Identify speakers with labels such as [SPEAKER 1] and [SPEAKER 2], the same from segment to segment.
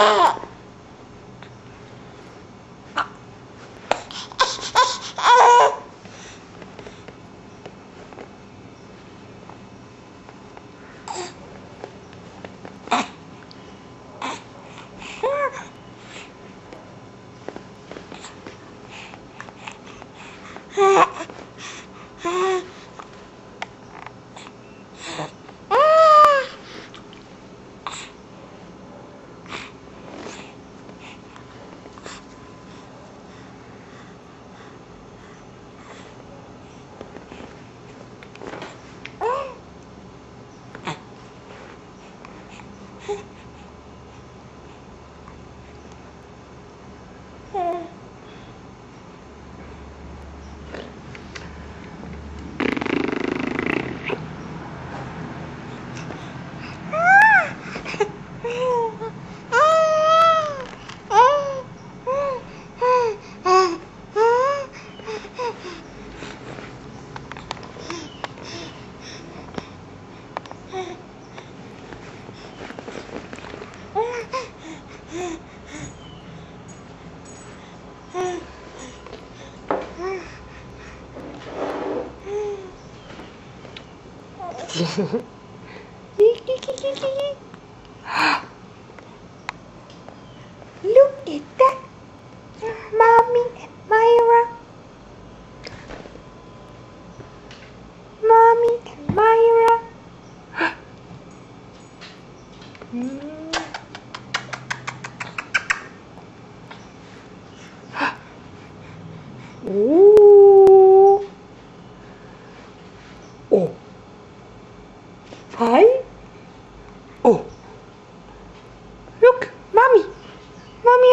[SPEAKER 1] ああ Look at that. Mommy and Myra. Mommy and Myra. Ooh.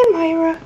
[SPEAKER 1] and Myra.